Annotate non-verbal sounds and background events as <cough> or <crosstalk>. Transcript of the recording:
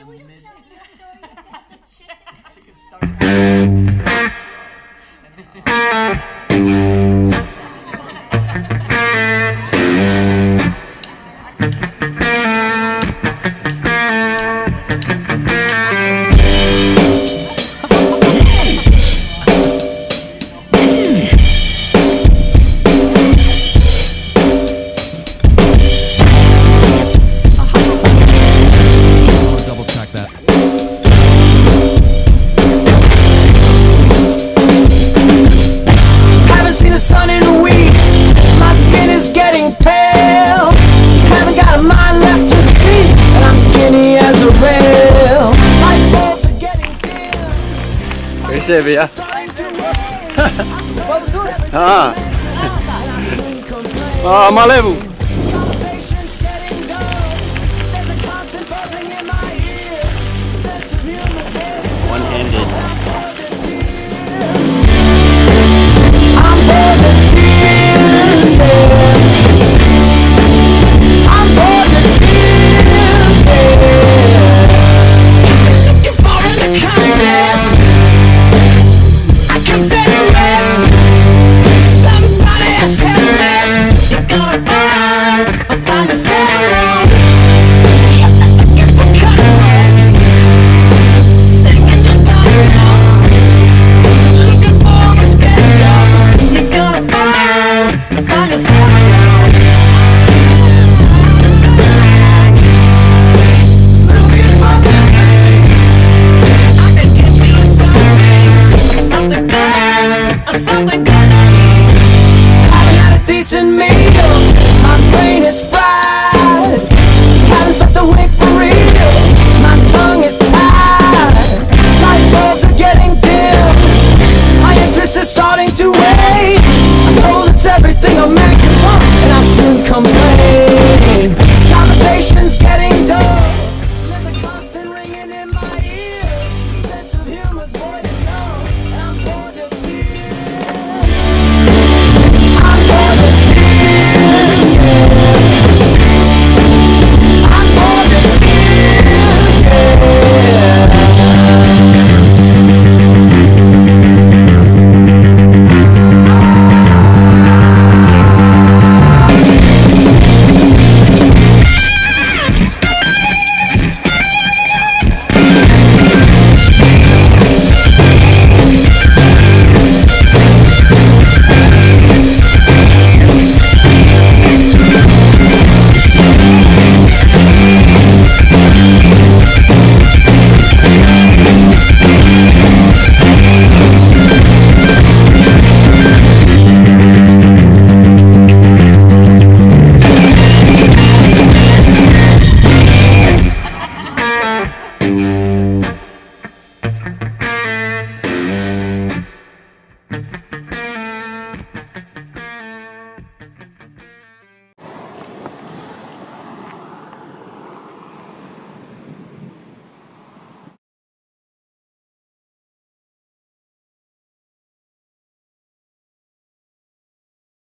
in the mid. <laughs> Chicken started. <laughs> Veste vi ja. Ah. Ah, <laughs> my level.